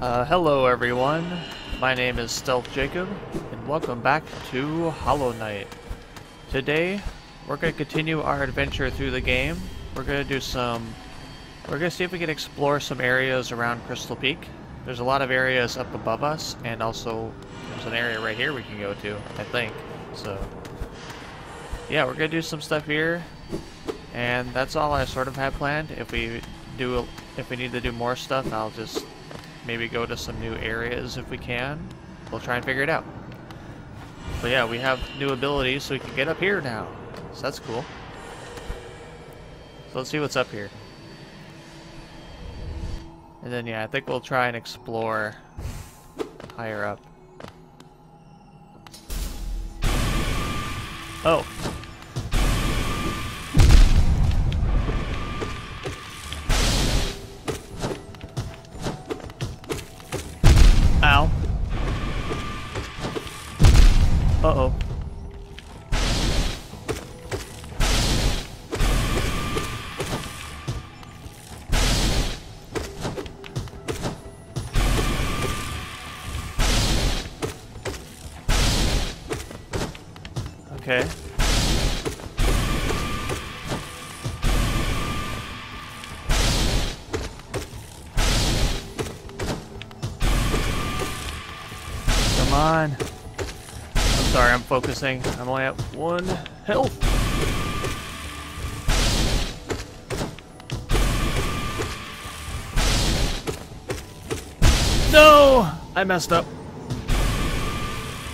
Uh, hello everyone, my name is Stealth Jacob, and welcome back to Hollow Knight. Today, we're going to continue our adventure through the game. We're going to do some... We're going to see if we can explore some areas around Crystal Peak. There's a lot of areas up above us, and also there's an area right here we can go to, I think. So, yeah, we're going to do some stuff here, and that's all I sort of had planned. If we do, if we need to do more stuff, I'll just maybe go to some new areas if we can. We'll try and figure it out. But yeah, we have new abilities so we can get up here now. So that's cool. So let's see what's up here. And then yeah, I think we'll try and explore higher up. Oh. On. I'm sorry, I'm focusing. I'm only at one health. No! I messed up.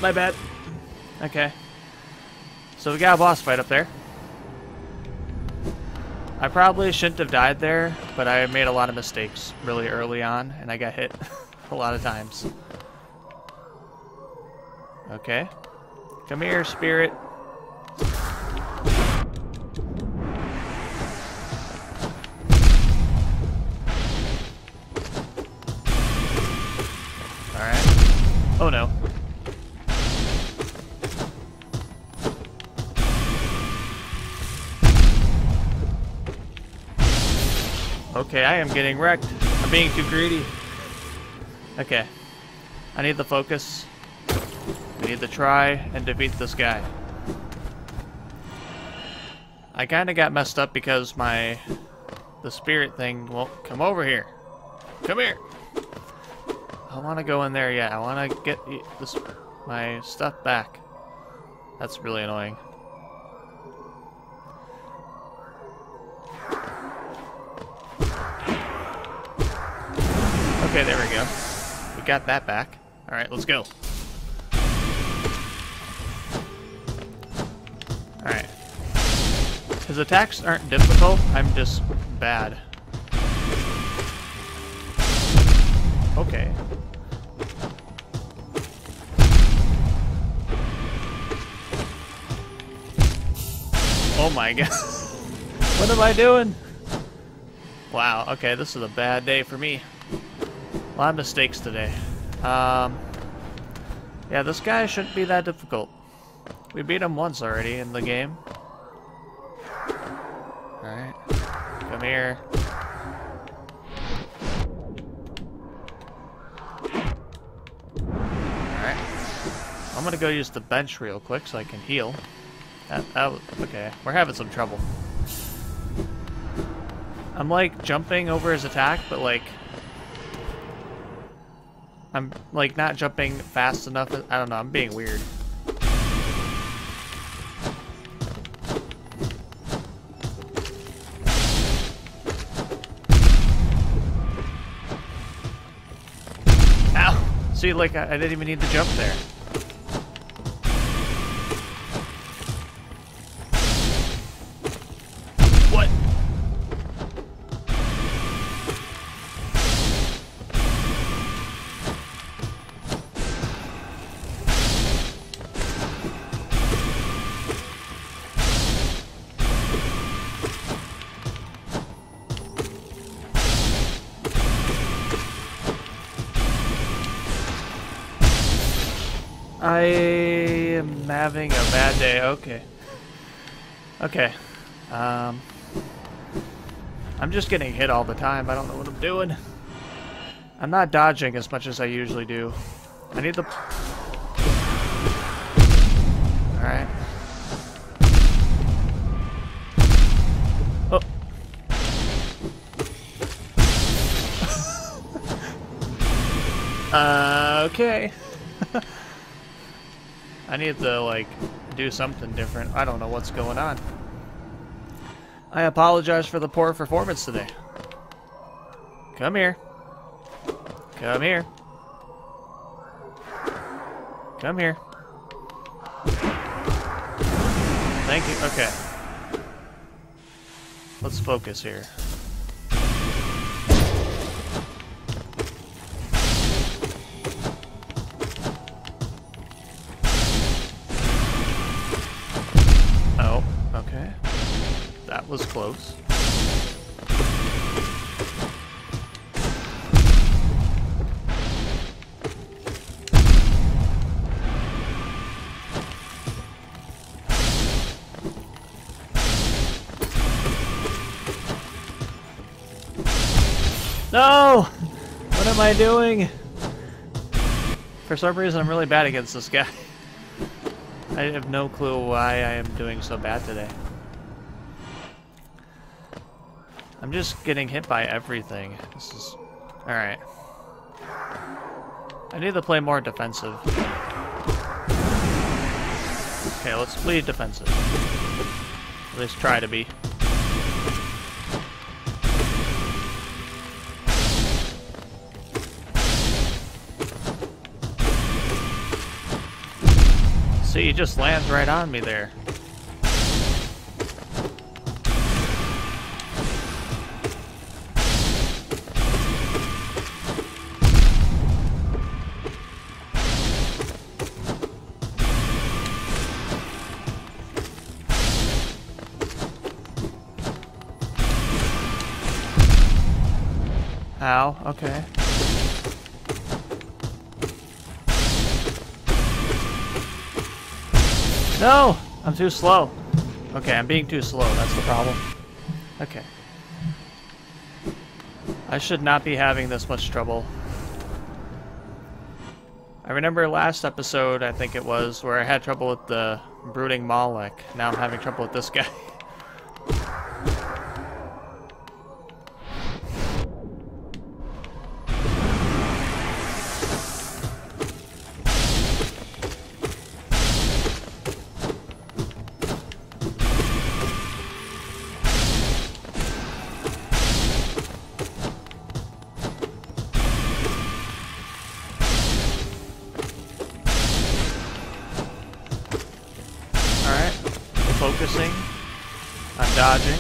My bad. Okay. So we got a boss fight up there. I probably shouldn't have died there, but I made a lot of mistakes really early on, and I got hit a lot of times. Okay. Come here, spirit. Alright. Oh no. Okay, I am getting wrecked. I'm being too greedy. Okay. I need the focus. Need to try and defeat this guy. I kind of got messed up because my... The spirit thing won't come over here. Come here! I want to go in there, yeah. I want to get this, my stuff back. That's really annoying. Okay, there we go. We got that back. Alright, let's go. His attacks aren't difficult, I'm just bad. Okay. Oh my god. what am I doing? Wow, okay, this is a bad day for me. A lot of mistakes today. Um, yeah, this guy shouldn't be that difficult. We beat him once already in the game. Alright. Come here. Alright. I'm gonna go use the bench real quick so I can heal. That, that was, okay, we're having some trouble. I'm like jumping over his attack, but like I'm like not jumping fast enough. I don't know, I'm being weird. See, like, I, I didn't even need to jump there. Am having a bad day. Okay. Okay. Um, I'm just getting hit all the time. I don't know what I'm doing. I'm not dodging as much as I usually do. I need the... Alright. Oh. uh, okay. I need to, like, do something different. I don't know what's going on. I apologize for the poor performance today. Come here. Come here. Come here. Thank you. Okay. Let's focus here. Was close. No! What am I doing? For some reason, I'm really bad against this guy. I have no clue why I am doing so bad today. I'm just getting hit by everything. This is... Alright. I need to play more defensive. Okay, let's play defensive. At least try to be. See, he just lands right on me there. Okay. No! I'm too slow. Okay, I'm being too slow. That's the problem. Okay. I should not be having this much trouble. I remember last episode, I think it was, where I had trouble with the Brooding Mawlek. Now I'm having trouble with this guy. Focusing. I'm dodging.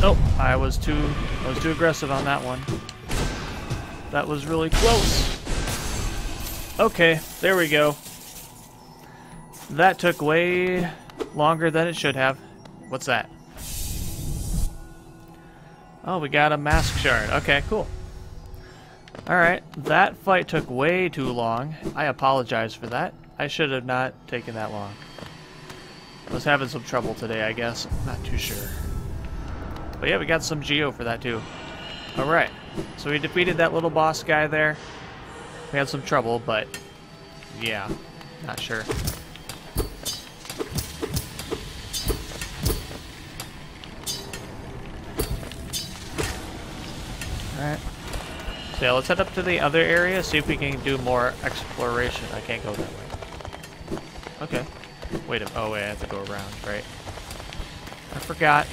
Nope, I was too I was too aggressive on that one. That was really close. Okay, there we go. That took way longer than it should have. What's that? Oh, we got a mask shard. Okay, cool. Alright, that fight took way too long. I apologize for that. I should have not taken that long. I was having some trouble today, I guess. Not too sure. But yeah, we got some Geo for that too. Alright, so we defeated that little boss guy there. We had some trouble, but yeah, not sure. Alright. So yeah, let's head up to the other area, see if we can do more exploration. I can't go that way. Okay. Wait a oh wait, I have to go around, right? I forgot.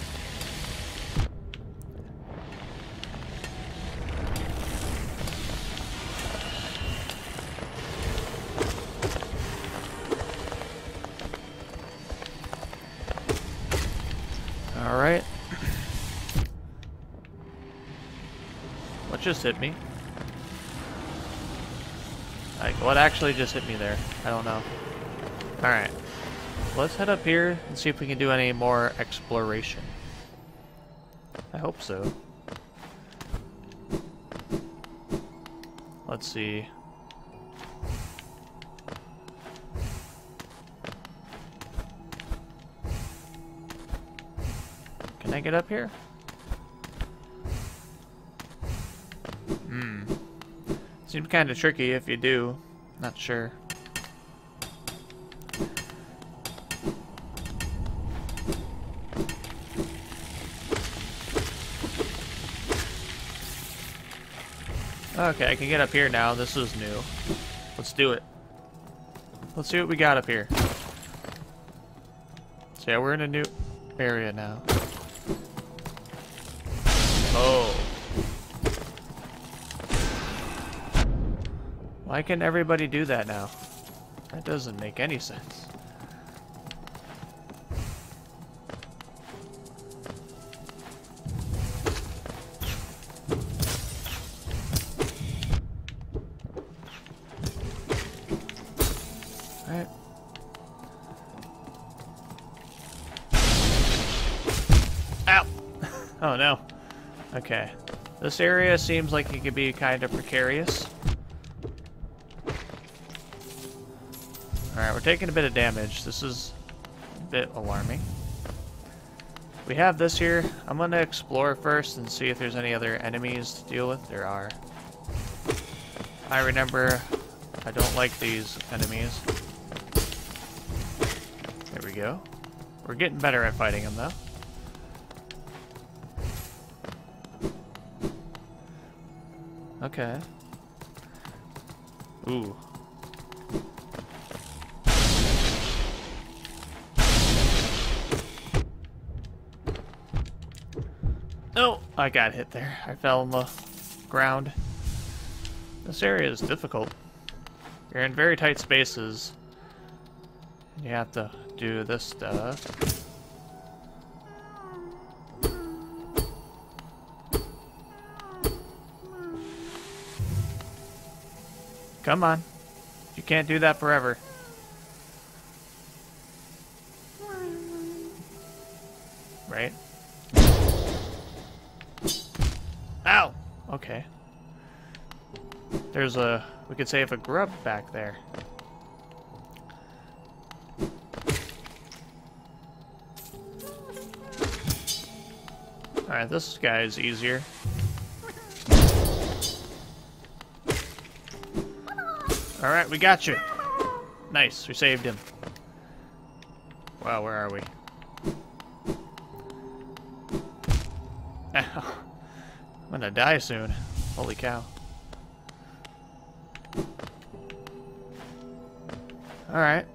Just hit me? Like, what actually just hit me there? I don't know. Alright. Let's head up here and see if we can do any more exploration. I hope so. Let's see. Can I get up here? Seems kind of tricky if you do. Not sure. Okay, I can get up here now. This is new. Let's do it. Let's see what we got up here. So yeah, we're in a new area now. Why can everybody do that now? That doesn't make any sense. Oh no. Okay. This area seems like it could be kind of precarious. We're taking a bit of damage. This is a bit alarming. We have this here. I'm going to explore first and see if there's any other enemies to deal with. There are. I remember I don't like these enemies. There we go. We're getting better at fighting them, though. Okay. Ooh. Oh, I got hit there. I fell on the ground. This area is difficult. You're in very tight spaces. You have to do this stuff. Come on. You can't do that forever. Right? Okay. There's a, we could save a grub back there. Alright, this guy's easier. Alright, we got you. Nice, we saved him. Wow, where are we? Gonna die soon. Holy cow. Alright.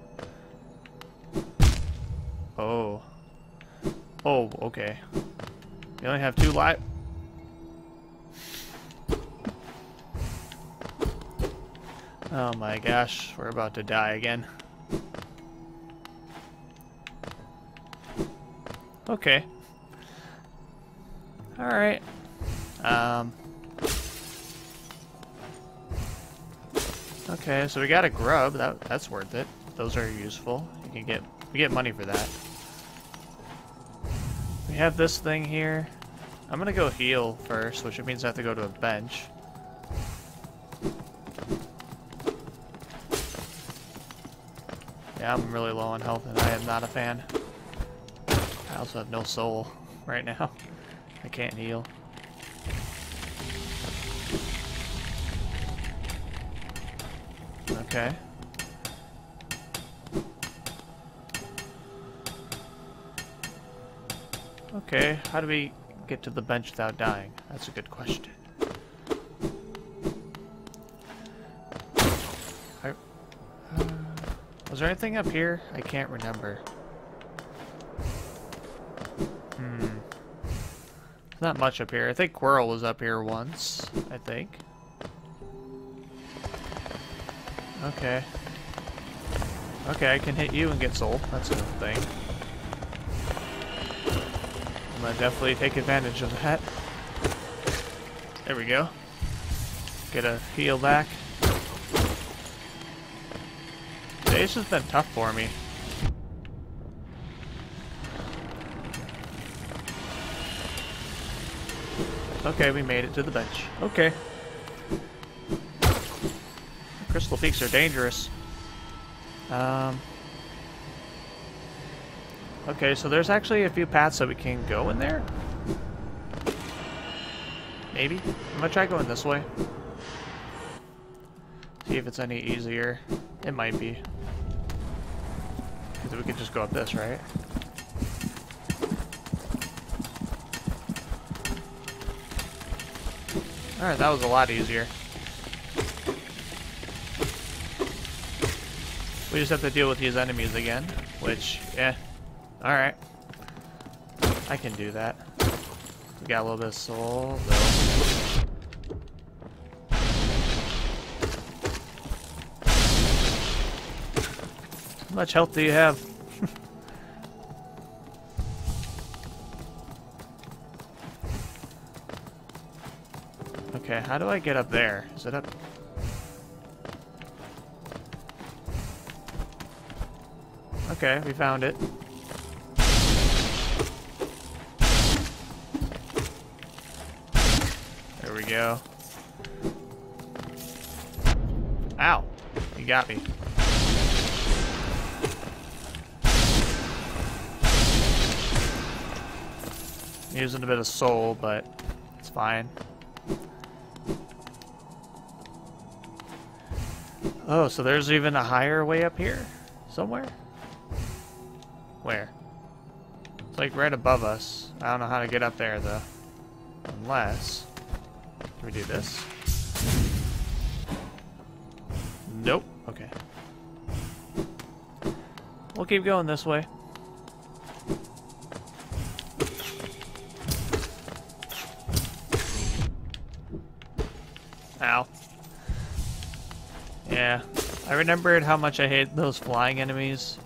Oh. Oh, okay. You only have two life. Oh my gosh, we're about to die again. Okay. Alright. Um. Okay, so we got a grub. That that's worth it. Those are useful. You can get we get money for that. We have this thing here. I'm gonna go heal first, which means I have to go to a bench. Yeah, I'm really low on health and I am not a fan. I also have no soul right now. I can't heal. Okay. Okay, how do we get to the bench without dying? That's a good question. I, uh, was there anything up here? I can't remember. Hmm. Not much up here. I think Quirrell was up here once, I think. Okay. Okay, I can hit you and get soul. That's a thing. I'm gonna definitely take advantage of that. There we go. Get a heal back. Today's just been tough for me. Okay, we made it to the bench. Okay. Crystal peaks are dangerous. Um... Okay, so there's actually a few paths that we can go in there. Maybe? I'm gonna try going this way. See if it's any easier. It might be. Because we could just go up this, right? Alright, that was a lot easier. We just have to deal with these enemies again, which, eh, alright. I can do that. We got a little bit of soul, though. How much health do you have? okay, how do I get up there? Is it up? Okay, we found it. There we go. Ow! You got me. Using a bit of soul, but it's fine. Oh, so there's even a higher way up here? Somewhere? Like right above us. I don't know how to get up there though. Unless... Can we do this? Nope. Okay. We'll keep going this way. Ow. Yeah. I remembered how much I hate those flying enemies.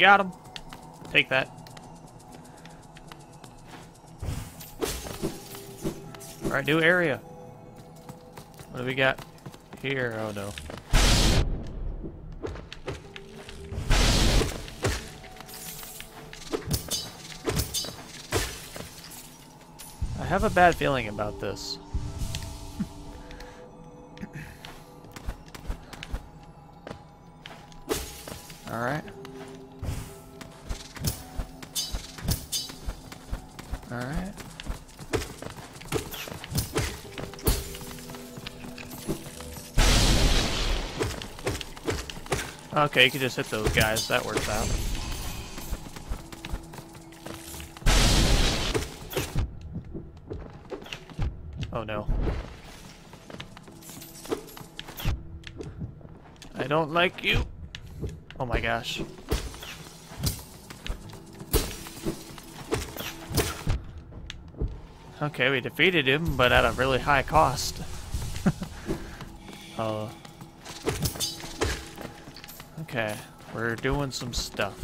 Got him. Take that. Alright, new area. What do we got here? Oh no. I have a bad feeling about this. Okay, you can just hit those guys. That works out. Oh no. I don't like you. Oh my gosh. Okay, we defeated him, but at a really high cost. uh, okay, we're doing some stuff.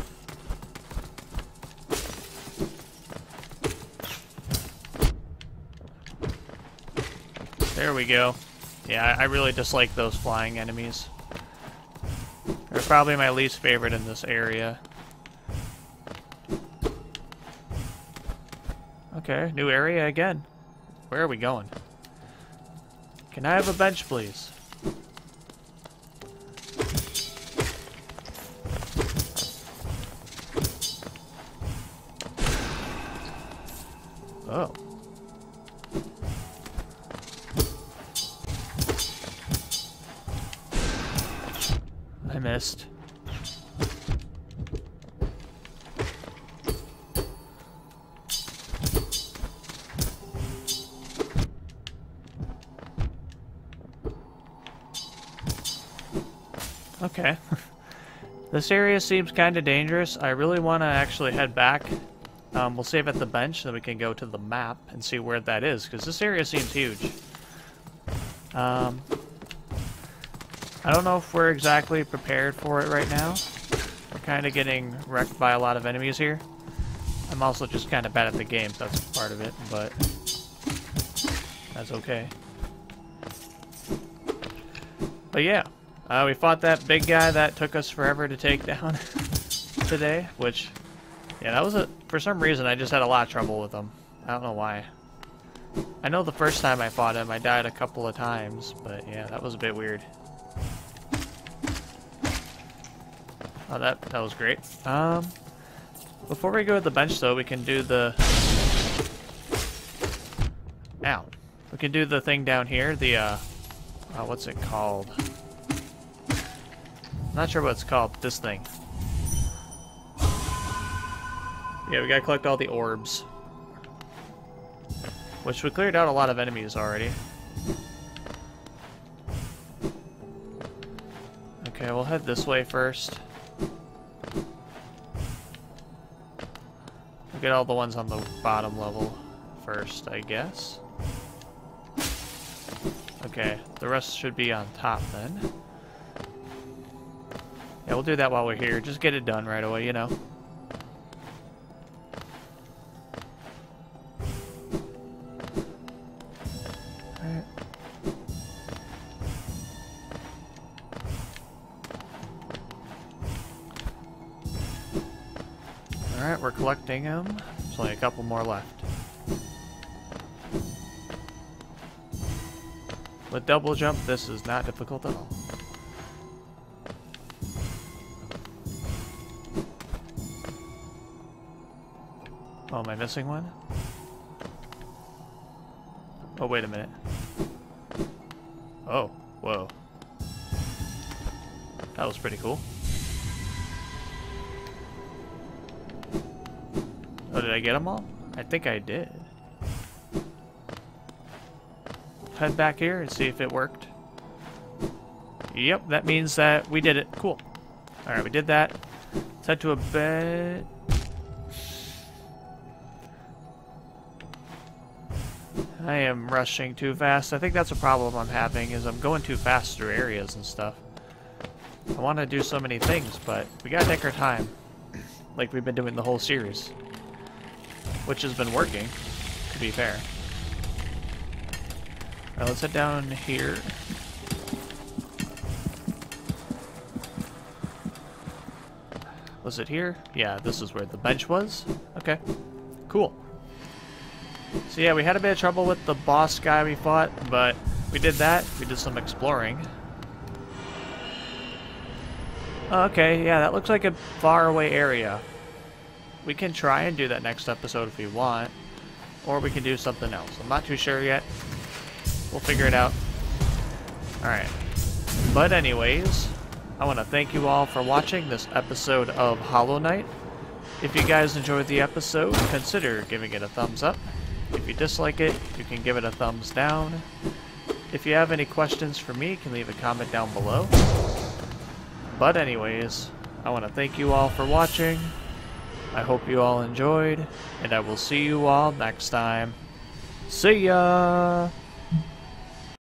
There we go. Yeah, I really dislike those flying enemies. They're probably my least favorite in this area. Okay, new area again. Where are we going? Can I have a bench, please? Oh. I missed. Okay. this area seems kind of dangerous. I really want to actually head back. Um, we'll save at the bench, then we can go to the map and see where that is, because this area seems huge. Um, I don't know if we're exactly prepared for it right now. We're kind of getting wrecked by a lot of enemies here. I'm also just kind of bad at the game, so that's part of it, but that's okay. But yeah, Uh, we fought that big guy that took us forever to take down today, which, yeah, that was a, for some reason I just had a lot of trouble with him. I don't know why. I know the first time I fought him, I died a couple of times, but yeah, that was a bit weird. Oh, that, that was great. Um, before we go to the bench, though, we can do the... Ow. We can do the thing down here, the, uh, uh what's it called? Not sure what it's called, this thing. Yeah, we gotta collect all the orbs. Which we cleared out a lot of enemies already. Okay, we'll head this way first. We'll get all the ones on the bottom level first, I guess. Okay, the rest should be on top then. Yeah, we'll do that while we're here. Just get it done right away, you know. Alright, we're collecting them. There's only a couple more left. With double jump, this is not difficult at all. Oh, am I missing one? Oh, wait a minute. Oh, whoa. That was pretty cool. I get them all? I think I did. Head back here and see if it worked. Yep, that means that we did it. Cool. Alright, we did that. Let's head to a bed. I am rushing too fast. I think that's a problem I'm having, is I'm going too fast through areas and stuff. I want to do so many things, but we gotta take our time. Like we've been doing the whole series. Which has been working, to be fair. Alright, let's head down here. Was it here? Yeah, this is where the bench was. Okay, cool. So yeah, we had a bit of trouble with the boss guy we fought, but we did that. We did some exploring. Okay, yeah, that looks like a faraway area. We can try and do that next episode if we want. Or we can do something else. I'm not too sure yet. We'll figure it out. Alright. But anyways, I want to thank you all for watching this episode of Hollow Knight. If you guys enjoyed the episode, consider giving it a thumbs up. If you dislike it, you can give it a thumbs down. If you have any questions for me, you can leave a comment down below. But anyways, I want to thank you all for watching. I hope you all enjoyed, and I will see you all next time. See ya!